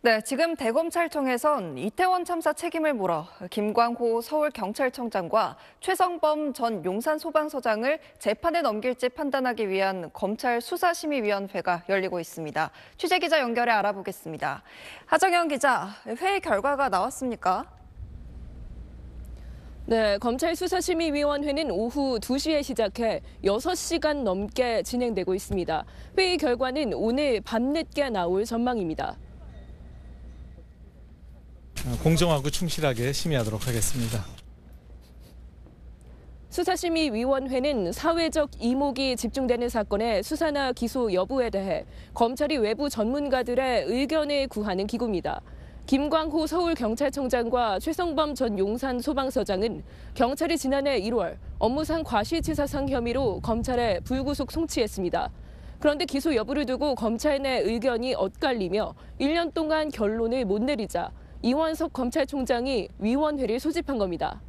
네, 지금 대검찰청에선 이태원 참사 책임을 물어 김광호 서울경찰청장과 최성범 전 용산소방서장을 재판에 넘길지 판단하기 위한 검찰 수사심의위원회가 열리고 있습니다. 취재기자 연결해 알아보겠습니다. 하정현 기자, 회의 결과가 나왔습니까? 네, 검찰 수사심의위원회는 오후 2시에 시작해 6시간 넘게 진행되고 있습니다. 회의 결과는 오늘 밤늦게 나올 전망입니다. 공정하고 충실하게 심의하도록 하겠습니다. 수사심의위원회는 사회적 이목이 집중되는 사건의 수사나 기소 여부에 대해 검찰이 외부 전문가들의 의견을 구하는 기구입니다. 김광호 서울경찰청장과 최성범 전 용산 소방서장은 경찰이 지난해 1월 업무상 과실치사상 혐의로 검찰에 불구속 송치했습니다. 그런데 기소 여부를 두고 검찰 내 의견이 엇갈리며 1년 동안 결론을 못 내리자 이원석 검찰총장이 위원회를 소집한 겁니다.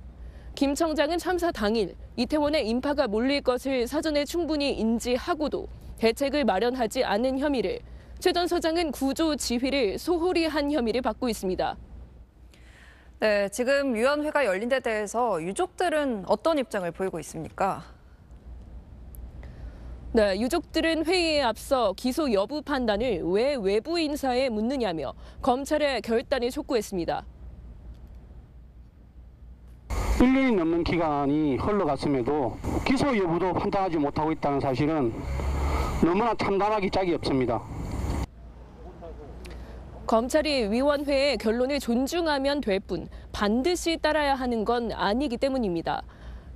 김 청장은 참사 당일 이태원에 인파가 몰릴 것을 사전에 충분히 인지하고도 대책을 마련하지 않은 혐의를 최 전 서장은 구조 지휘를 소홀히 한 혐의를 받고 있습니다. 네, 지금 위원회가 열린 데 대해서 유족들은 어떤 입장을 보이고 있습니까? 네, 유족들은 회의에 앞서 기소 여부 판단을 왜 외부 인사에 묻느냐며 검찰의 결단을 촉구했습니다. 1년이 넘는 기간이 흘러갔음에도 기소 여부도 판단하지 못하고 있다는 사실은 너무나 참담하기 짝이 없습니다. 검찰이 위원회의 결론을 존중하면 될 뿐 반드시 따라야 하는 건 아니기 때문입니다.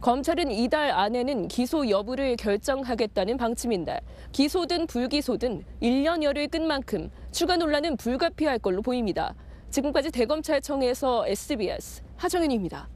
검찰은 이달 안에는 기소 여부를 결정하겠다는 방침인데 기소든 불기소든 1년여를 끈 만큼 추가 논란은 불가피할 걸로 보입니다. 지금까지 대검찰청에서 SBS 하정현입니다.